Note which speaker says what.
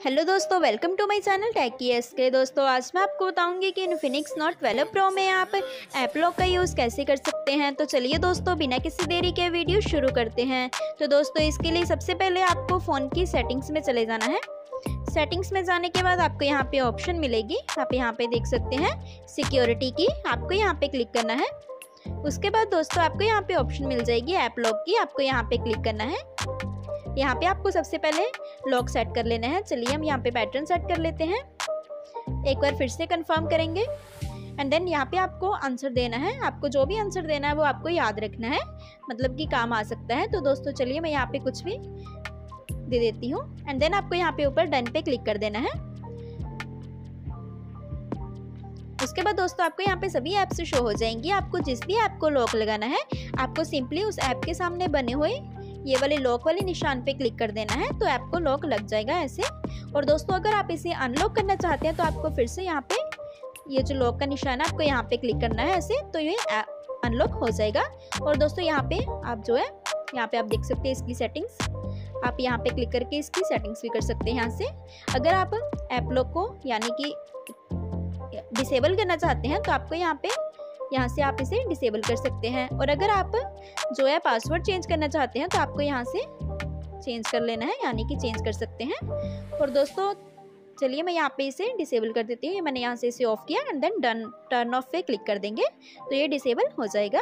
Speaker 1: Hello दोस्तों, welcome to my channel techie S K दोस्तों, आज मैं आपको बताऊँगी कि इन्फिनिक्स नोट 12 प्रो में आप ऐप लॉक का यूज़ कैसे कर सकते हैं। तो चलिए दोस्तों, बिना किसी देरी के वीडियो शुरू करते हैं। तो दोस्तों, इसके लिए सबसे पहले आपको फ़ोन की सेटिंग्स में चले जाना है। सेटिंग्स में जाने के बाद आपको यहाँ पे ऑप्शन मिलेगी। आप यहाँ पे देख सकते हैं सिक्योरिटी की। आपको यहाँ पे क्लिक करना है। उसके बाद दोस्तों, आपको यहाँ पे ऑप्शन मिल जाएगी ऐप लॉक की। आपको यहाँ पे क्लिक करना है। यहाँ पे आपको सबसे पहले लॉक सेट कर लेना है। चलिए हम यहाँ पे पैटर्न सेट कर लेते हैं। एक बार फिर से कंफर्म करेंगे। एंड देन यहाँ पे आपको आंसर देना है। आपको जो भी आंसर देना है, वो आपको याद रखना है। मतलब कि काम आ सकता है। तो दोस्तों, चलिए मैं यहाँ पे कुछ भी दे देती हूँ। एंड देन आपको यहाँ पे ऊपर डन पे क्लिक कर देना है। उसके बाद दोस्तों, आपको यहाँ पे सभी ऐप्स शो हो जाएँगी। आपको जिस भी ऐप को लॉक लगाना है, आपको सिंपली उस ऐप के सामने बने हुए ये वाले लॉक वाले निशान पे क्लिक कर देना है तो ऐप को लॉक लग जाएगा ऐसे। और दोस्तों, अगर आप इसे अनलॉक करना चाहते हैं तो आपको फिर से यहाँ पे ये जो लॉक का निशान है, आपको यहाँ पे क्लिक करना है ऐसे तो ये अनलॉक हो जाएगा। और दोस्तों, यहाँ पे आप जो है, यहाँ पे आप देख सकते हैं इसकी सेटिंग्स आप यहाँ पे क्लिक करके इसकी सेटिंग्स भी कर सकते हैं यहाँ से। अगर आप ऐप लॉक को, यानी कि डिसेबल करना चाहते हैं तो आपको यहाँ पे, यहाँ से आप इसे डिसेबल कर सकते हैं। और अगर आप जो है पासवर्ड चेंज करना चाहते हैं तो आपको यहाँ से चेंज कर लेना है, यानी कि चेंज कर सकते हैं। और दोस्तों, चलिए मैं यहाँ पे इसे डिसेबल कर देती हूँ। मैंने यहाँ से इसे ऑफ़ किया and then done turn off पे क्लिक कर देंगे तो ये डिसेबल हो जाएगा।